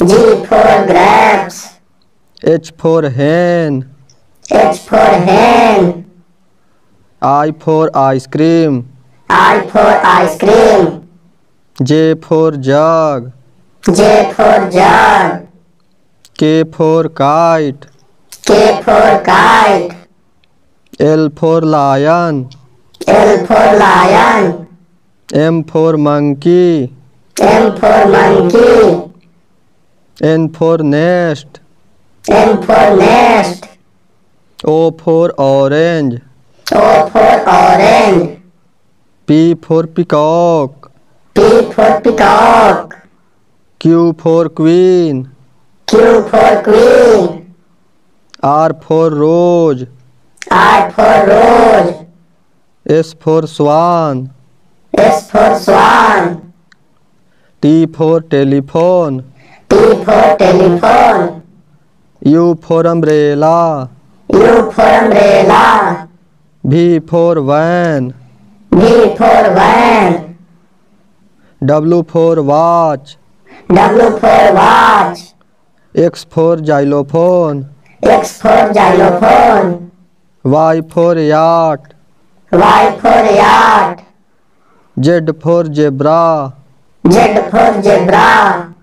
G for grapes. H for hen. H for hen. I for ice cream. I for ice cream. J for jug. J for jug. K for kite. K for kite. L for lion. L for lion. M for monkey. M for monkey. N for nest. N for nest. O for orange. O for orange. P for peacock. P for peacock. Q for queen. Q for queen. R for rose. R for rose. S for swan. S for swan. T for telephone. T for telephone. U for umbrella. U for umbrella. V for van. V for van. W for watch. W for watch. X for xylophone. X for xylophone. Y for yacht. Y for yacht. Z for zebra. Z for zebra.